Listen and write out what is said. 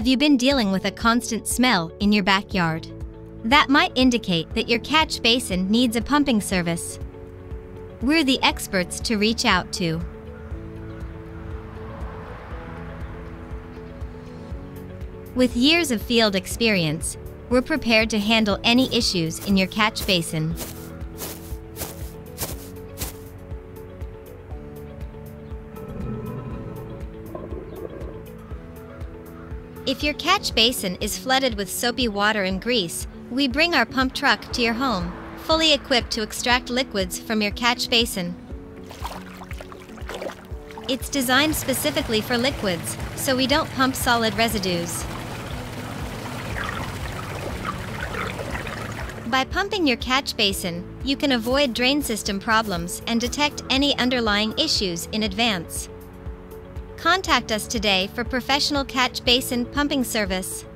Have you been dealing with a constant smell in your backyard? That might indicate that your catch basin needs a pumping service. We're the experts to reach out to. With years of field experience, we're prepared to handle any issues in your catch basin. If your catch basin is flooded with soapy water and grease, we bring our pump truck to your home, fully equipped to extract liquids from your catch basin. It's designed specifically for liquids, so we don't pump solid residues. By pumping your catch basin, you can avoid drain system problems and detect any underlying issues in advance. Contact us today for professional catch basin pumping service.